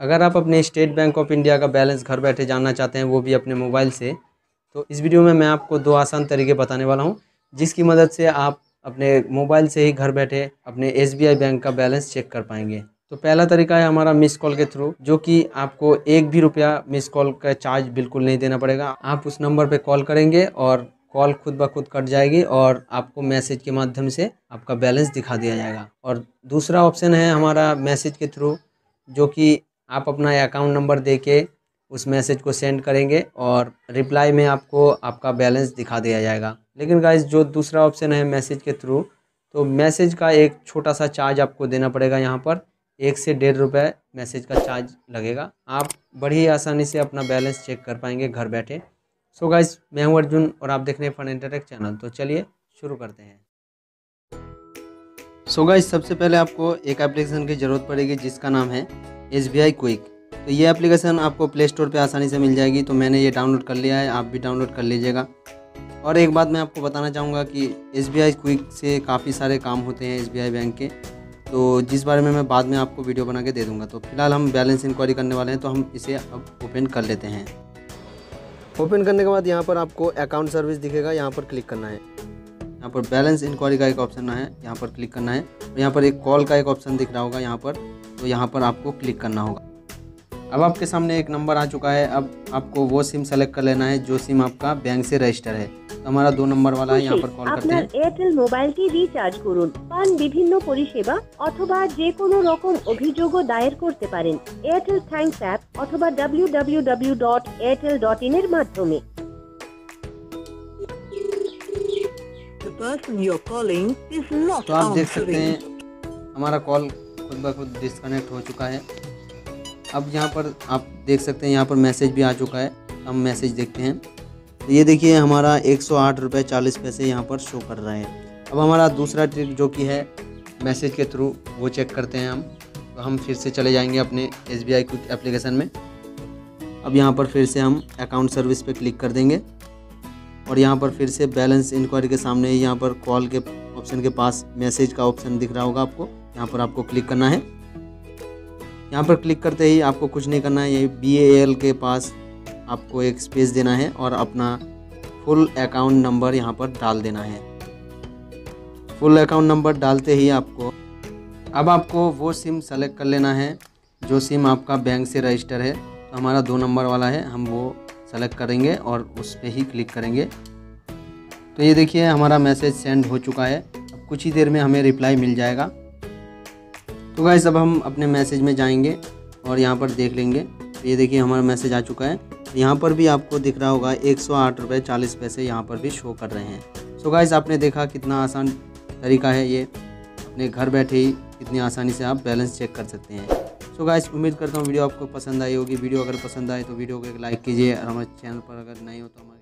अगर आप अपने स्टेट बैंक ऑफ़ इंडिया का बैलेंस घर बैठे जानना चाहते हैं, वो भी अपने मोबाइल से तो इस वीडियो में मैं आपको दो आसान तरीके बताने वाला हूँ, जिसकी मदद से आप अपने मोबाइल से ही घर बैठे अपने एसबीआई बैंक का बैलेंस चेक कर पाएँगे। तो पहला तरीका है हमारा मिस कॉल के थ्रू, जो कि आपको एक भी रुपया मिस कॉल का चार्ज बिल्कुल नहीं देना पड़ेगा। आप उस नंबर पे कॉल करेंगे और कॉल खुद ब खुद कट जाएगी और आपको मैसेज के माध्यम से आपका बैलेंस दिखा दिया जाएगा। और दूसरा ऑप्शन है हमारा मैसेज के थ्रू, जो कि आप अपना अकाउंट नंबर दे के उस मैसेज को सेंड करेंगे और रिप्लाई में आपको आपका बैलेंस दिखा दिया जाएगा। लेकिन गाइज़ जो दूसरा ऑप्शन है मैसेज के थ्रू तो मैसेज का एक छोटा सा चार्ज आपको देना पड़ेगा यहाँ पर। एक से डेढ़ रुपये मैसेज का चार्ज लगेगा। आप बड़ी आसानी से अपना बैलेंस चेक कर पाएँगे घर बैठे। सो so गाइज़ मैं हूँ अर्जुन और आप देख रहे हैं फन इंटरटेक चैनल तो चलिए शुरू करते हैं। सो so गाइज़ सबसे पहले आपको एक एप्लीकेशन की ज़रूरत पड़ेगी जिसका नाम है एस बी आई क्विक। तो ये एप्लीकेशन आपको प्ले स्टोर पर आसानी से मिल जाएगी तो मैंने ये डाउनलोड कर लिया है, आप भी डाउनलोड कर लीजिएगा। और एक बात मैं आपको बताना चाहूँगा कि एस बी आई क्विक से काफ़ी सारे काम होते हैं एस बी आई बैंक के। तो जिस बारे में मैं बाद में आपको वीडियो बना के दे दूँगा। तो फ़िलहाल हम बैलेंस इंक्वायरी करने वाले हैं तो हम इसे अब ओपन कर लेते हैं। ओपन करने के बाद यहाँ पर आपको अकाउंट सर्विस दिखेगा, यहाँ पर क्लिक करना है। यहाँ पर बैलेंस इंक्वायरी का एक ऑप्शन है यहाँ पर क्लिक करना है और यहाँ पर एक कॉल का एक ऑप्शन दिख रहा होगा यहाँ पर तो यहाँ पर आपको क्लिक करना होगा अब आपके सामने एक नंबर आ चुका है अब आपको वो सिम सेलेक्ट कर लेना है जो सिम आपका बैंक से रजिस्टर है तो हमारा दो नंबर वाला है यहाँ पर कॉल करते हैं এয়ারটেল মোবাইলটি রিচার্জ করুন পান বিভিন্ন পরিষেবা অথবা যে কোনো রকম অভিযোগও দায়ের করতে পারেন এয়ারটেল থ্যাঙ্কস অ্যাপ অথবা www.airtel.in এর মাধ্যমে Person you're calling is not तो आप देख सकते हैं हमारा कॉल खुद ब खुद डिस्कनेक्ट हो चुका है। अब यहाँ पर आप देख सकते हैं यहाँ पर मैसेज भी आ चुका है। हम मैसेज देखते हैं। तो ये देखिए हमारा एक सौ आठ रुपये चालीस पैसे यहाँ पर शो कर रहे हैं। अब हमारा दूसरा ट्रिक जो कि है मैसेज के थ्रू वो चेक करते हैं हम। तो हम फिर से चले जाएँगे अपने एस बी आई एप्लीकेशन में। अब यहाँ पर फिर से हम अकाउंट सर्विस पे क्लिक कर देंगे। और यहाँ पर फिर से बैलेंस इंक्वायरी के सामने यहाँ पर कॉल के ऑप्शन के पास मैसेज का ऑप्शन दिख रहा होगा आपको। यहाँ पर आपको क्लिक करना है। यहाँ पर क्लिक करते ही आपको कुछ नहीं करना है। ये बी एल के पास आपको एक स्पेस देना है और अपना फुल अकाउंट नंबर यहाँ पर डाल देना है। फुल अकाउंट नंबर डालते ही आपको अब आपको वो सिम सेलेक्ट कर लेना है। जो सिम आपका बैंक से रजिस्टर है। तो हमारा दो नंबर वाला है। हम वो सेलेक्ट करेंगे और उस पर ही क्लिक करेंगे। तो ये देखिए, हमारा मैसेज सेंड हो चुका है। अब कुछ ही देर में हमें रिप्लाई मिल जाएगा। तो गाइस अब हम अपने मैसेज में जाएँगे और यहाँ पर देख लेंगे। तो ये देखिए, हमारा मैसेज आ चुका है। यहाँ पर भी आपको दिख रहा होगा, एक सौ आठ रुपये चालीस पैसे यहाँ पर भी शो कर रहे हैं। सो गाइस आपने देखा कितना आसान तरीका है ये। अपने घर बैठे ही कितनी आसानी से आप बैलेंस चेक कर सकते हैं। सो गाइस उम्मीद करता हूँ वीडियो आपको पसंद आई होगी। वीडियो अगर पसंद आए तो वीडियो को एक लाइक कीजिए और हमारे चैनल पर अगर नहीं हो तो हमारे